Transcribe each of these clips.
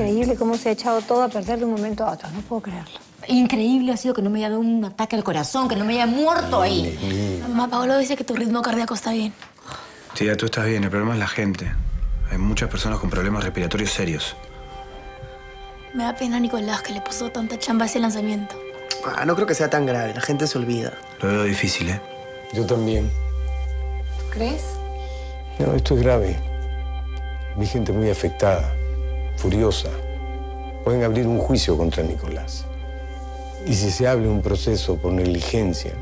increíble cómo se ha echado todo a perder de un momento a otro. No puedo creerlo. Increíble ha sido que no me haya dado un ataque al corazón, que no me haya muerto ahí. Mamá, Paolo dice que tu ritmo cardíaco está bien. Tía, tú estás bien. El problema es la gente. Hay muchas personas con problemas respiratorios serios. Me da pena Nicolás que le puso tanta chamba a ese lanzamiento. Ah, no creo que sea tan grave. La gente se olvida. Lo veo difícil, ¿eh? Yo también. ¿Crees? No, esto es grave. Vi gente muy afectada, furiosa. Pueden abrir un juicio contra Nicolás. Y si se abre un proceso por negligencia,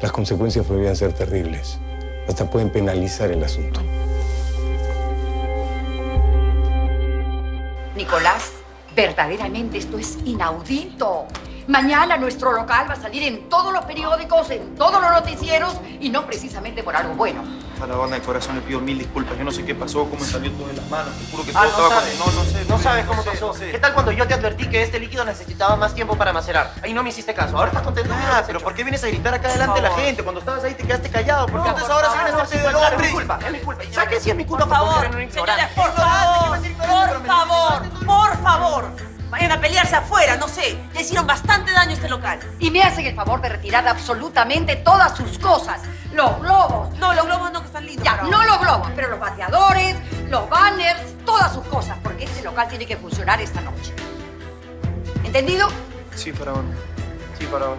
las consecuencias podrían ser terribles. Hasta pueden penalizar el asunto. Nicolás, verdaderamente esto es inaudito. Mañana nuestro local va a salir en todos los periódicos, en todos los noticieros y no precisamente por algo bueno. A la banda de corazón le pido mil disculpas. Yo no sé qué pasó, cómo me salió todo de las manos. Te juro que todo Ah, no estaba sabes. con... No, no sé. No sabes cómo pasó. sé. ¿Qué tal cuando yo te advertí que este líquido necesitaba más tiempo para macerar? Ahí no me hiciste caso. Ahora estás contento. Ah, pero ¿por qué vienes a gritar acá delante de la gente? Cuando estabas ahí te quedaste callado. ¿Por qué No, entonces por ahora favor, vienes a no, hacer sí, del claro, hombre? Es mi culpa, es mi culpa. ¿Sabes qué? Sí, es mi culpa Por favor, señores, por favor, Vayan a pelearse afuera, no sé. Le hicieron bastante daño a este local. Y me hacen el favor de retirar absolutamente todas sus cosas. Los globos. No, los globos no que están lindos. Ya, no los globos, pero los bateadores, los banners, todas sus cosas, porque este local tiene que funcionar esta noche. ¿Entendido? Sí, Faraón. Sí, Faraón.